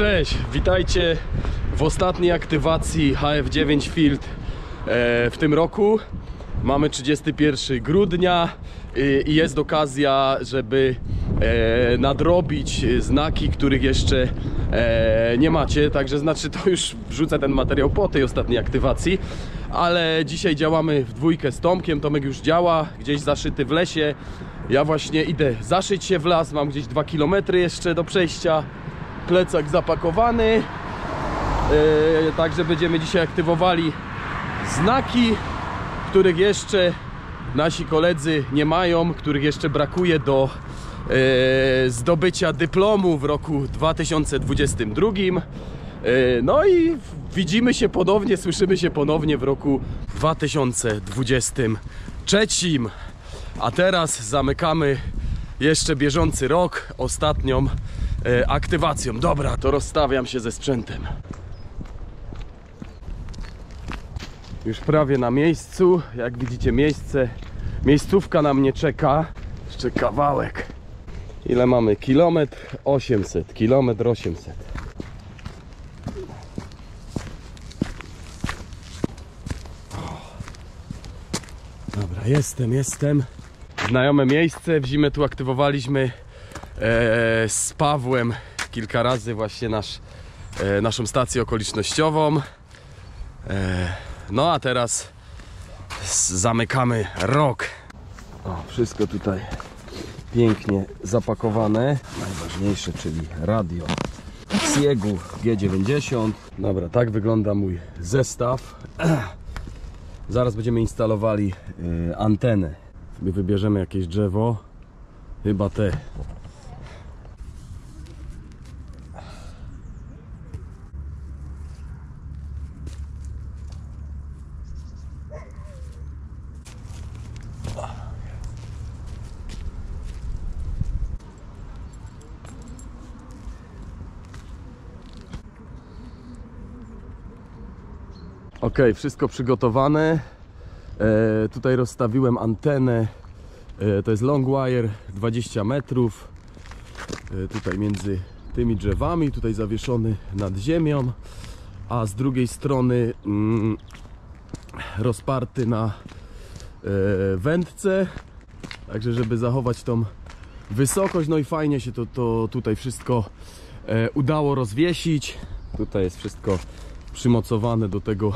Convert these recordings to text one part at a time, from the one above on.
Cześć, witajcie w ostatniej aktywacji HF9 Field e, w tym roku. Mamy 31 grudnia i i jest okazja, żeby e, nadrobić znaki, których jeszcze e, nie macie. Także znaczy to już wrzucę ten materiał po tej ostatniej aktywacji. Ale dzisiaj działamy w dwójkę z Tomkiem. Tomek już działa, gdzieś zaszyty w lesie. Ja właśnie idę zaszyć się w las, mam gdzieś 2 km jeszcze do przejścia plecak zapakowany. Yy, także będziemy dzisiaj aktywowali znaki, których jeszcze nasi koledzy nie mają, których jeszcze brakuje do yy, zdobycia dyplomu w roku 2022. Yy, no i widzimy się ponownie, słyszymy się ponownie w roku 2023. A teraz zamykamy jeszcze bieżący rok ostatnią e, aktywacją. Dobra, to rozstawiam się ze sprzętem. Już prawie na miejscu. Jak widzicie, miejsce, miejscówka na mnie czeka. Jeszcze kawałek. Ile mamy? Kilometr 800. Kilometr 800. Dobra, jestem, jestem. Znajome miejsce. W zimę tu aktywowaliśmy z Pawłem kilka razy właśnie nasz, e, naszą stację okolicznościową. E, no a teraz zamykamy rok. O, wszystko tutaj pięknie zapakowane. Najważniejsze, czyli radio Siegu G90. Dobra, tak wygląda mój zestaw. Zaraz będziemy instalowali y, antenę. Wybierzemy jakieś drzewo. Chyba te. Ok, wszystko przygotowane. E, tutaj rozstawiłem antenę. E, to jest long wire 20 metrów. E, tutaj między tymi drzewami, tutaj zawieszony nad ziemią, a z drugiej strony mm, rozparty na e, wędce. Także, żeby zachować tą wysokość, no i fajnie się to, to tutaj wszystko e, udało rozwiesić. Tutaj jest wszystko przymocowane do tego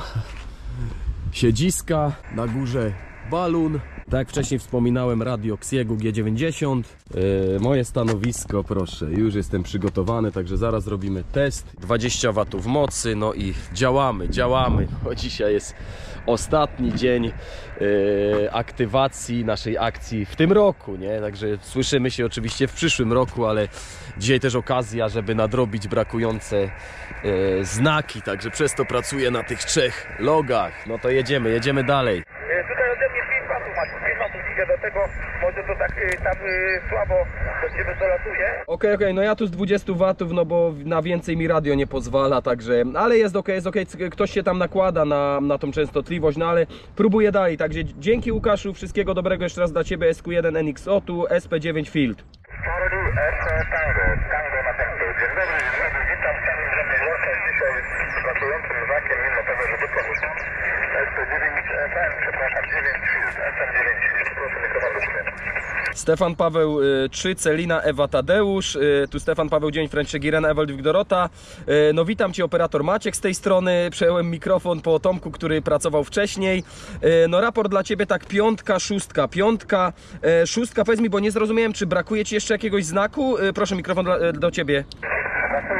siedziska. Na górze balun. Tak jak wcześniej wspominałem, radio Xiegu G90. Yy, moje stanowisko, proszę, już jestem przygotowany, także zaraz robimy test. 20 watów mocy, no i działamy, działamy. Bo dzisiaj jest ostatni dzień yy, aktywacji naszej akcji w tym roku, nie? Także słyszymy się oczywiście w przyszłym roku, ale dzisiaj też okazja, żeby nadrobić brakujące yy, znaki, także przez to pracuję na tych trzech logach. No to jedziemy, jedziemy dalej. E, Tutaj ode mnie 5 watów masz, 5 watów idzie do tego, może to tak e, tam e, słabo do ciebie dolatuje. Okej, okej, no ja tu z 20 watów, no bo na więcej mi radio nie pozwala, także, ale jest ok, jest ok, ktoś się tam nakłada na, na tą częstotliwość, no ale próbuję dalej, także dzięki Łukaszu, wszystkiego dobrego jeszcze raz dla Ciebie, SQ1 NXO, tu SP9 Field. Charlie S Tango, Tango na Tango. Dzień dobry, dzień dobry, witam w samym Rzemie Łosza. Dzisiaj z pracującym znakiem, mimo tego, że dyplom już mam. SP9 FM, przepraszam, 9 Field, SM9 Field. Proszę mikrofon do siebie. Stefan Paweł y, 3, Celina, Ewa Tadeusz, y, tu Stefan Paweł 9, Franciszek Irena, Ewald Dorota. Y, No witam Cię operator Maciek z tej strony, przejąłem mikrofon po Tomku, który pracował wcześniej. Y, No raport dla Ciebie tak piątka, szóstka, piątka, y, szóstka, powiedz mi, bo nie zrozumiałem, czy brakuje Ci jeszcze jakiegoś znaku? Y, Proszę mikrofon y, do Ciebie. Stefan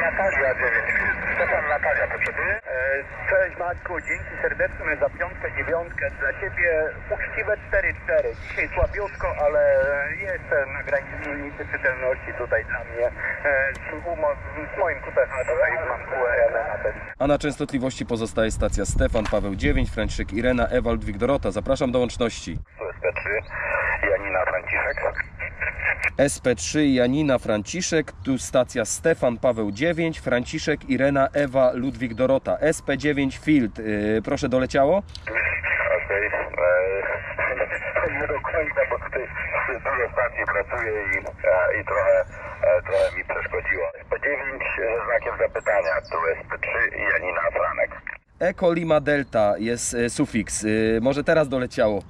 Natalia 9 Field. Stefan Natalia potrzebuje? E, Cześć Maćku, dzięki serdeczne za piątkę, dziewiątkę. Dla Ciebie uczciwe 4-4. Dzisiaj słabiutko, ale jest e, na granicy linijki czytelności tutaj dla mnie. E, Z, umo- z moim QTH tutaj mam QRL na ten. A na częstotliwości pozostaje stacja Stefan Paweł 9, Franciszek Irena, Ewald Dorota. Zapraszam do łączności. Tu jest P3, Janina Franciszek. SP3 Janina Franciszek, tu stacja Stefan Paweł 9, Franciszek Irena Ewa Ludwik Dorota, SP9 Field. Yy, proszę doleciało? Okej. e, Nie do końca, bo tutaj dużo stacji pracuję i, e, i trochę, e, trochę mi przeszkodziło. Po 9 zaznaczam tu SP3 Janina Franek. Eko Lima Delta jest sufiks. E, może teraz doleciało.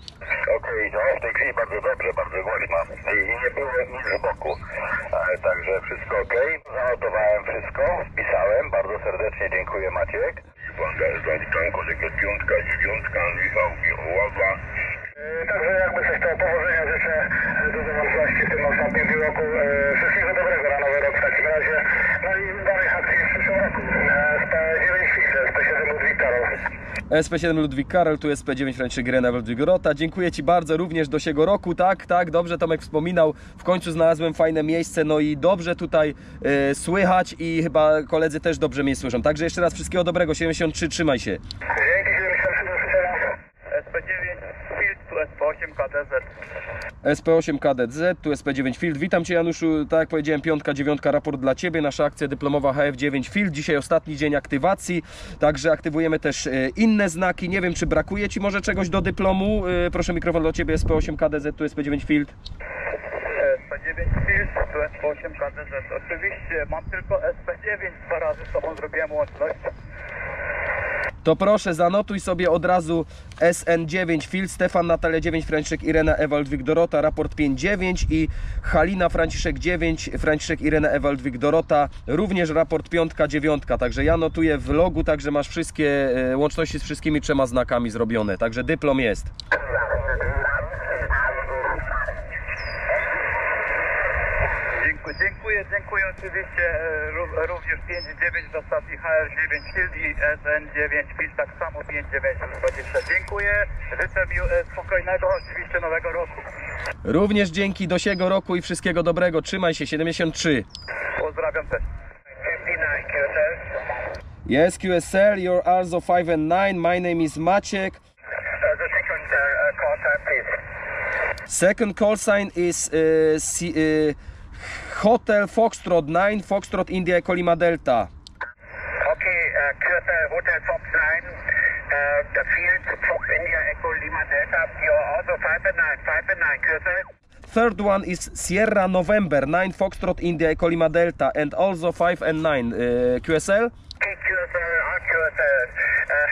Okej, no w tej chwili bardzo dobrze, bardzo głośno i nie było nic z boku. E, Także wszystko ok. Zanotowałem wszystko, wpisałem. Bardzo serdecznie dziękuję Maciek. Uwaga, Zdańczanko, że piątka, dziewiątka, Michał, Michoława. Także jakby coś to powodzenia życzę dużo możliwości w tym ostatnim roku. E, Wszystkiego dobrego na nowy rok w takim razie. No i dalej akcji w przyszłym roku. SP9 Fichte, SP7 Ludwik Karol. SP7 Ludwik Karel, tu SP9 Franciszek Grena Ludwik Rota. Dziękuję Ci bardzo również do siego roku. Tak, tak, dobrze Tomek wspominał. W końcu znalazłem fajne miejsce, no i dobrze tutaj e, słychać i chyba koledzy też dobrze mnie słyszą. Także jeszcze raz wszystkiego dobrego. 73, trzymaj się. Dzięki, 73 do usłyszenia. SP9 Field tu SP8 KTZ. SP8 KDZ, tu SP9 Field. Witam Cię Januszu, tak jak powiedziałem, piątka, dziewiątka, raport dla Ciebie, nasza akcja dyplomowa HF9 Field. Dzisiaj ostatni dzień aktywacji, także aktywujemy też e, inne znaki. Nie wiem, czy brakuje Ci może czegoś do dyplomu. E, Proszę mikrofon do Ciebie, SP8 KDZ, tu SP9 Field. SP9 Field tu SP8 KTZ. Oczywiście mam tylko SP9, dwa razy z tobą zrobiłem łączność. To proszę zanotuj sobie od razu SN9 Field, Stefan Natalia 9, Franciszek Irena Ewaldwik Dorota, raport 59 i Halina Franciszek 9, Franciszek Irena Ewaldwik Dorota, również raport 5, 9. Także ja notuję w logu, także masz wszystkie e, łączności z wszystkimi trzema znakami zrobione. Także dyplom jest. Dziękuję, dziękuję, oczywiście e, ró- również 5-9 w ostatni HR9 Field i SN9 Field tak samo 5-9 20. Dziękuję, życzę mi e, spokojnego oczywiście nowego roku. Również dzięki do siego roku i wszystkiego dobrego. Trzymaj się, 73. Pozdrawiam też. 59 QSL. Yes, QSL, you're also 5 and 9. My name is Maciek. Please. Second call sign is uh, C, uh, Hotel Foxtrot 9, Foxtrot India Echo Lima Delta. Okay, uh, QSL Hotel Fox 9, uh, the field Fox India Echo Lima Delta. You're also 5 and 9, 5 and 9 QSL. Third one is Sierra November 9, Foxtrot India Echo Lima Delta, and also 5 and 9 uh, QSL, all QSL. Uh,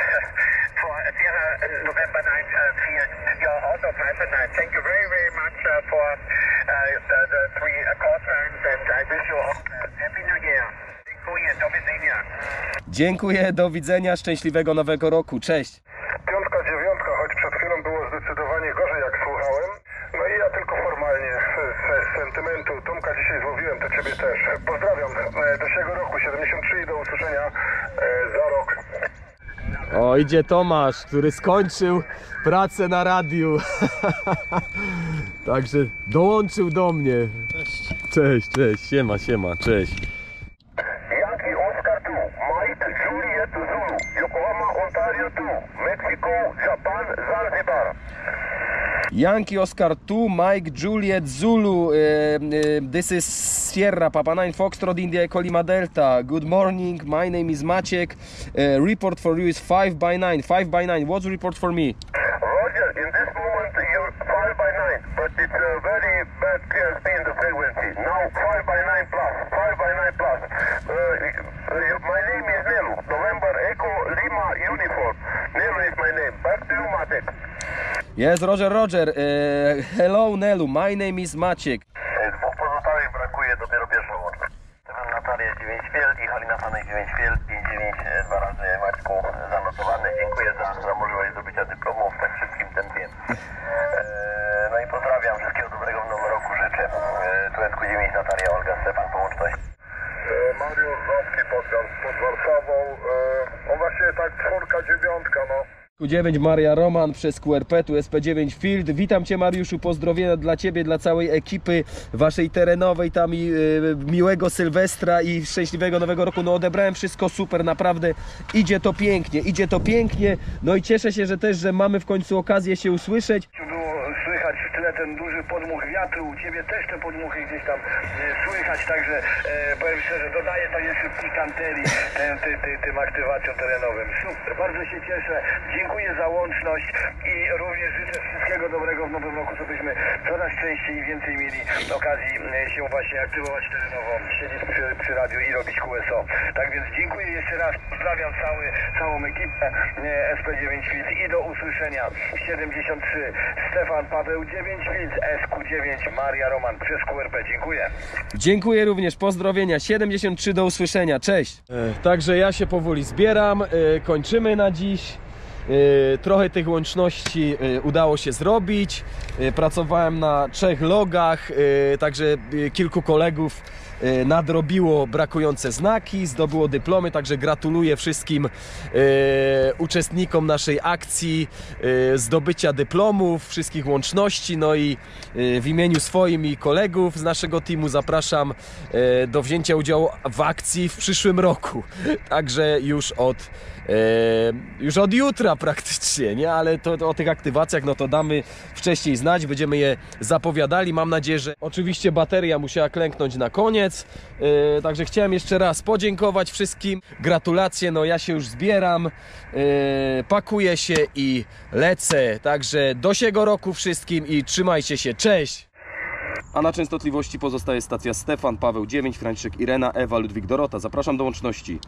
for Sierra uh, November 9 uh, field, you're also 5 and 9. Thank you very, very much uh, for uh, the, the three uh, call signs, and I wish you all uh, Happy New Year. Dziękuję, do widzenia. Dziękuję, do widzenia, szczęśliwego nowego roku, cześć. Piątka, dziewiątka, choć przed chwilą było zdecydowanie gorzej jak słuchałem. No i ja tylko formalnie z, z sentymentu Tomka dzisiaj złowiłem, to ciebie też. Pozdrawiam e, do siego roku 73 i do usłyszenia e, za rok. O, idzie Tomasz, który skończył pracę na radiu. Także dołączył do mnie. Cześć. Cześć, cześć, siema, siema, cześć. Yankee Oscar 2, Mike Juliet Zulu. This is Sierra Papa 9 Foxtrot India Echo Lima Delta. Good morning. My name is Maciek. Report for you is 5 by 9. 5 by 9. What's report for me? Roger, in this moment you're 5 by 9, but it's a very bad QSP in the frequency. Now 5 by 9 plus, 5 by 9 plus. Uh, uh, my name is Nelu, November Echo Lima Uniform. Nelu is my name. Back to you, Matek. Yes, Roger, Roger. Uh, hello, Nelu. My name is Maciek. Dwóch pozostałych brakuje dopiero pierwszą. Stefan Natalia 9 Field i Halina Fanek 9 Field, 5-9 e, dwa razy Maćku zanotowane. Dziękuję za, za możliwość zdobycia dyplomu w tak szybkim tempie. E, no i pozdrawiam, wszystkiego dobrego w nowym roku życzę. E, tu jest 9 Natalia, Olga, Stefan po łączności. Mariusz Zawski podcast pod Warszawą. E, on właśnie tak czwórka, dziewiątka, no. Q9 Maria Roman przez QRP, tu SP9 Field. Witam Cię Mariuszu, pozdrowienia dla Ciebie, dla całej ekipy Waszej terenowej, tam i y, miłego Sylwestra i szczęśliwego Nowego Roku. No odebrałem wszystko super, naprawdę idzie to pięknie, idzie to pięknie. No i cieszę się, że też, że mamy w końcu okazję się usłyszeć. Było słychać tle ten duży podmuch wiatru, u Ciebie też te podmuchy gdzieś tam e, słychać, także e, powiem szczerze, dodaje to jeszcze pikanterii tym, tym, tym, tym aktywacjom terenowym. Super, bardzo się cieszę, dziękuję za łączność i również życzę wszystkiego dobrego w nowym roku, żebyśmy coraz częściej i więcej mieli okazji e, się właśnie aktywować terenowo, siedzieć przy, przy radiu i robić QSO. Tak więc dziękuję jeszcze raz, pozdrawiam cały, całą ekipę e, SP9 Fit i do usłyszenia 73 Stefan Paweł 9 Fit SQ9 Maria Roman przez QRP. Dziękuję. Dziękuję również, pozdrowienia. 73 do usłyszenia, cześć. E, także ja się powoli zbieram, e, kończymy na dziś. E, Trochę tych łączności udało się zrobić. Pracowałem na trzech logach, także kilku kolegów nadrobiło brakujące znaki, zdobyło dyplomy, także gratuluję wszystkim e, uczestnikom naszej akcji e, zdobycia dyplomów, wszystkich łączności, no i e, w imieniu swoim i kolegów z naszego teamu zapraszam e, do wzięcia udziału w akcji w przyszłym roku. Także już od, e, już od jutra praktycznie, nie? Ale to, to o tych aktywacjach no to damy wcześniej znać, będziemy je zapowiadali. Mam nadzieję, że oczywiście bateria musiała klęknąć na koniec. E, także chciałem jeszcze raz podziękować wszystkim. Gratulacje, no ja się już zbieram, e, pakuję się i lecę. Także do siego roku wszystkim i trzymajcie się. Cześć! A na częstotliwości pozostaje stacja Stefan, Paweł 9, Franciszek Irena, Ewa, Ludwik Dorota. Zapraszam do łączności.